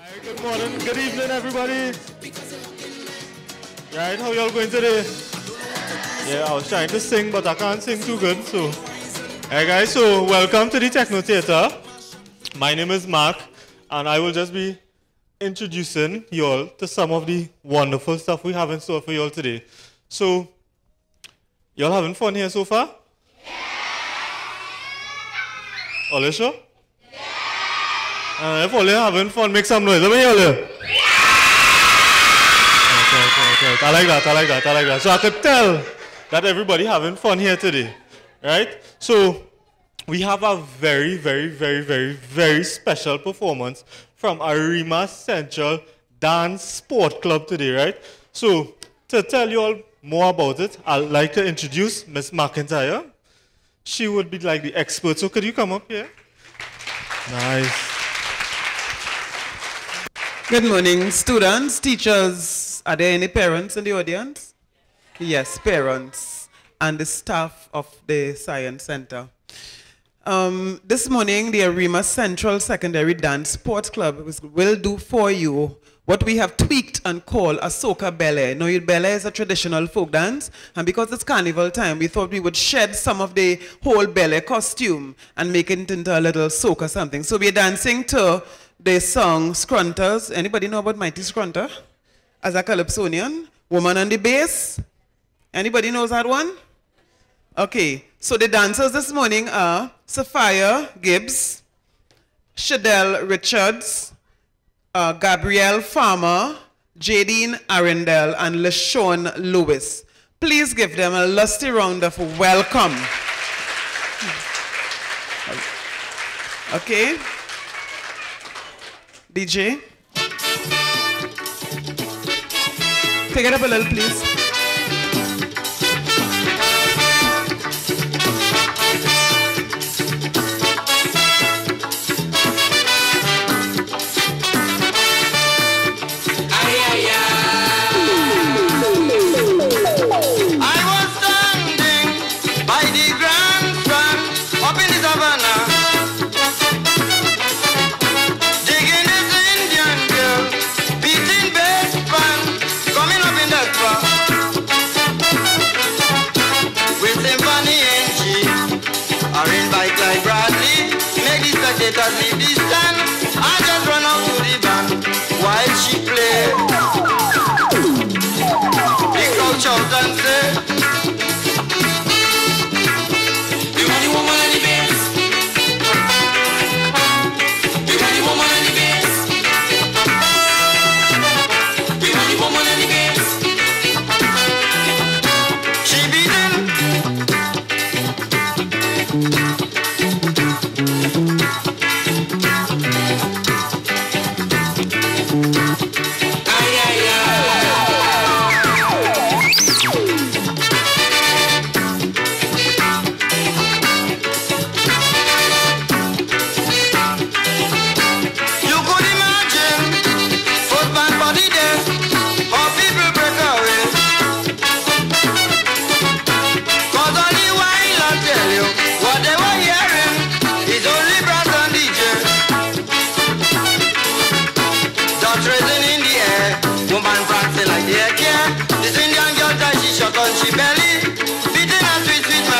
Hi, good morning, good evening, everybody. Right, how y'all going today? Yeah, I was trying to sing, but I can't sing too good, so. Hey guys, so welcome to the Techknotheatre. My name is Mark, and I will just be introducing y'all to some of the wonderful stuff we have in store for y'all today. So, y'all having fun here so far? Yeah! All you sure? Uh, if you having fun, make some noise. Let me hear you. Okay, okay, okay. I like that, I like that, I like that. So I could tell that everybody having fun here today, right? So we have a very, very, very, very, very special performance from Arima Central Dance Sport Club today, right? So to tell you all more about it, I'd like to introduce Miss McIntyre. She would be like the expert. So could you come up here? Nice. Good morning, students, teachers. Are there any parents in the audience? Yes, parents and the staff of the Science Center. Um, this morning, the Arima Central Secondary Dance Sports Club will do for you what we have tweaked and called a soca bele. Now, bele is a traditional folk dance, and because it's carnival time, we thought we would shed some of the whole bele costume and make it into a little soca something. So we're dancing to the song Scrunter's. Anybody know about Mighty Scrunter? As a calypsonian. Woman on the bass. Anybody knows that one? Okay, so the dancers this morning are Sophia Gibbs, Shadell Richards, uh, Gabrielle Farmer, Jadine Arundel, and LaShawn Lewis. Please give them a lusty round of welcome. Okay. DJ. Take it up a little, please. preta tá me diz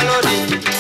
melody.